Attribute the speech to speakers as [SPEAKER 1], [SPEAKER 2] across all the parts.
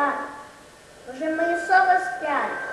[SPEAKER 1] Пан, уже мої совы спят.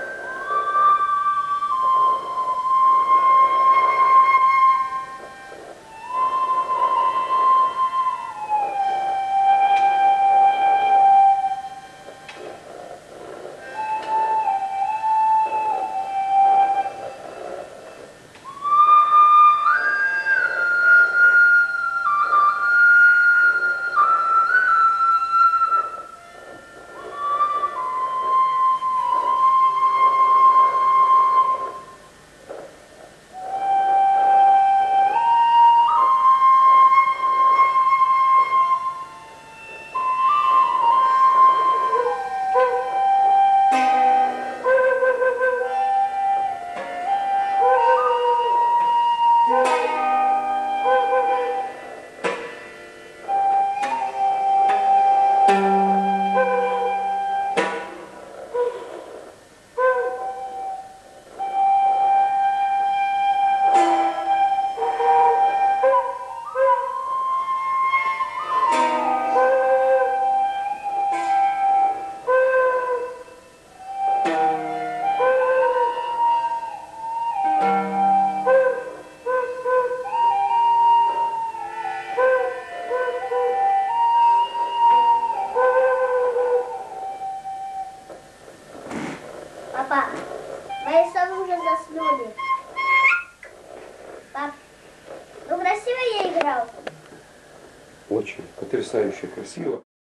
[SPEAKER 2] Потрясающе красиво.